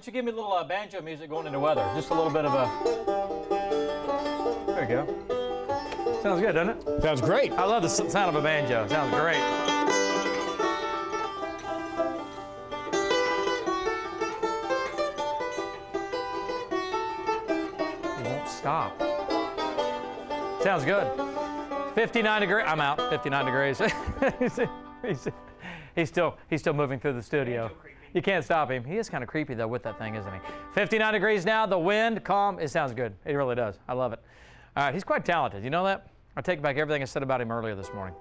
don't you give me a little uh, banjo music going into weather? Just a little bit of a. There you go. Sounds good, doesn't it? Sounds great. I love the sound of a banjo. Sounds great. It won't stop. Sounds good. 59 degrees. I'm out. 59 degrees. he's, he's, he's still he's still moving through the studio. You can't stop him. He is kind of creepy though with that thing, isn't he? 59 degrees now. The wind, calm. It sounds good. It really does. I love it. All right, he's quite talented. You know that? I take back everything I said about him earlier this morning.